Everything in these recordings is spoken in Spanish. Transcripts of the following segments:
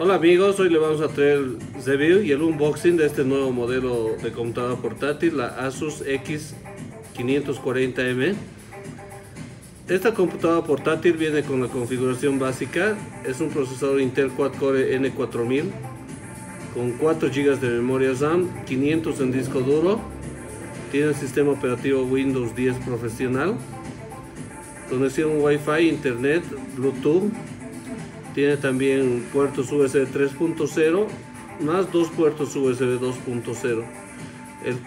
Hola amigos, hoy le vamos a traer el review y el unboxing de este nuevo modelo de computadora portátil, la Asus X540M. Esta computadora portátil viene con la configuración básica, es un procesador Intel Quad-Core N4000 con 4 GB de memoria RAM, 500 en disco duro, tiene el sistema operativo Windows 10 profesional, conexión Wi-Fi, Internet, Bluetooth, tiene también puertos USB 3.0 más dos puertos USB 2.0.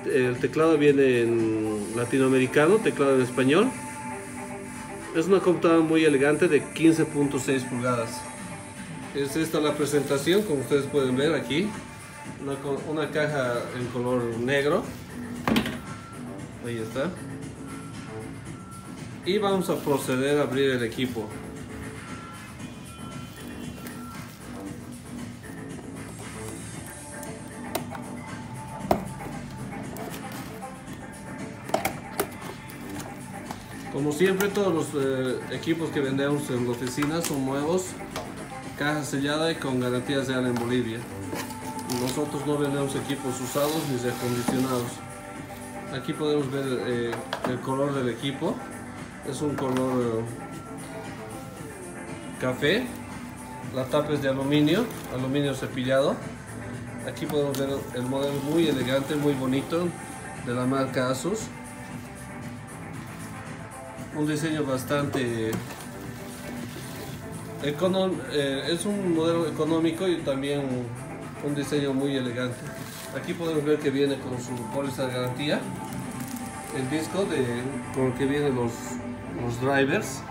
El, teclado viene en latinoamericano, teclado en español. Es una computadora muy elegante de 15.6 pulgadas. Es esta la presentación, como ustedes pueden ver aquí. Una, una caja en color negro. Ahí está. Y vamos a proceder a abrir el equipo. Como siempre, todos los eh, equipos que vendemos en la oficina son nuevos, caja sellada y con garantías real en Bolivia. Nosotros no vendemos equipos usados ni reacondicionados. Aquí podemos ver eh, el color del equipo. Es un color eh, café. La tapa es de aluminio, aluminio cepillado. Aquí podemos ver el modelo muy elegante, muy bonito de la marca Asus un diseño bastante eh, es un modelo económico y también un diseño muy elegante. Aquí podemos ver que viene con su póliza de garantía el disco de, con el que vienen los, los drivers.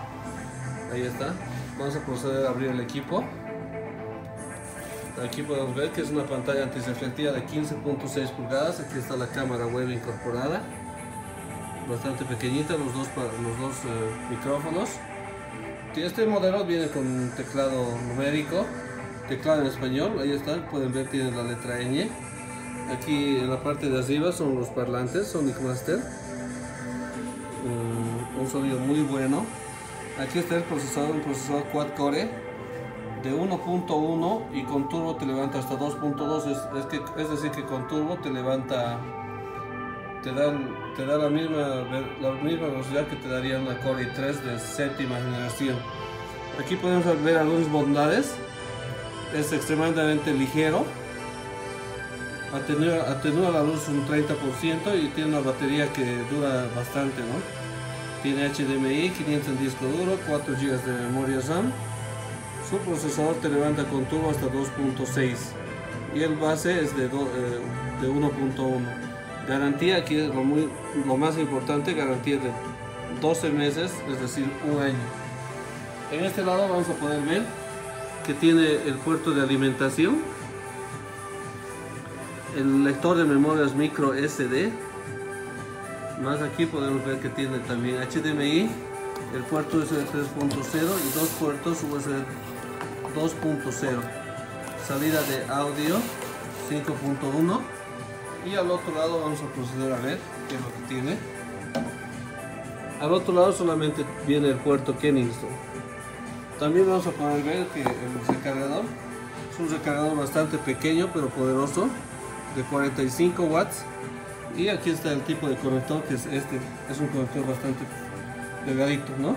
Ahí está. Vamos a proceder a abrir el equipo. Aquí podemos ver que es una pantalla antirreflectiva de 15.6 pulgadas. Aquí está la cámara web incorporada bastante pequeñita los dos, los dos eh, micrófonos. Este modelo viene con teclado numérico, teclado en español, ahí está, pueden ver tiene la letra ñ. Aquí en la parte de arriba son los parlantes Sonic Master, un sonido muy bueno. Aquí está el procesador, un procesador quad core de 1.1 y con turbo te levanta hasta 2.2, es, es decir que con turbo te levanta te, dan, te da la misma, la misma velocidad que te daría una Core i3 de séptima generación. Aquí podemos ver algunas bondades. Es extremadamente ligero. Atenúa, atenúa la luz un 30% y tiene una batería que dura bastante. ¿no? Tiene HDMI, 500 en disco duro, 4 GB de memoria RAM. Su procesador te levanta con turbo hasta 2.6 y el base es de, eh, de 1.1. Garantía, aquí es lo, muy, lo más importante, garantía de 12 meses, es decir, un año. En este lado vamos a poder ver que tiene el puerto de alimentación, el lector de memorias micro SD, más aquí podemos ver que tiene también HDMI, el puerto USB 3.0 y dos puertos USB 2.0, salida de audio 5.1 y al otro lado vamos a proceder a ver qué es lo que tiene. Al otro lado solamente viene el puerto Kenningston. También vamos a poder ver que el recargador es un recargador bastante pequeño pero poderoso de 45 watts. Y aquí está el tipo de conector que es este. Es un conector bastante delgadito ¿no?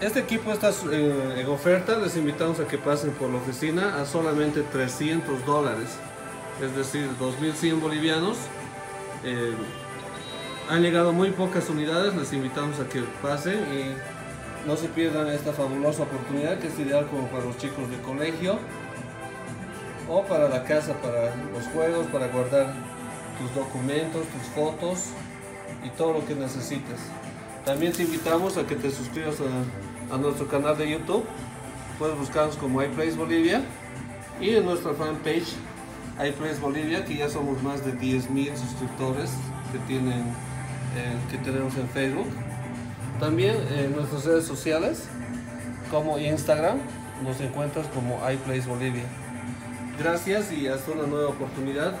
Este equipo está eh, en oferta, les invitamos a que pasen por la oficina a solamente 300 dólares es decir, 2.100 bolivianos. Eh, han llegado muy pocas unidades, les invitamos a que pasen y no se pierdan esta fabulosa oportunidad que es ideal como para los chicos de colegio o para la casa, para los juegos, para guardar tus documentos, tus fotos y todo lo que necesites. También te invitamos a que te suscribas a, a nuestro canal de YouTube. Puedes buscarnos como iPlace Bolivia y en nuestra fanpage iPlace Bolivia, que ya somos más de 10.000 suscriptores que, tienen, eh, que tenemos en Facebook. También en nuestras redes sociales, como Instagram, nos encuentras como iPlace Bolivia. Gracias y hasta una nueva oportunidad.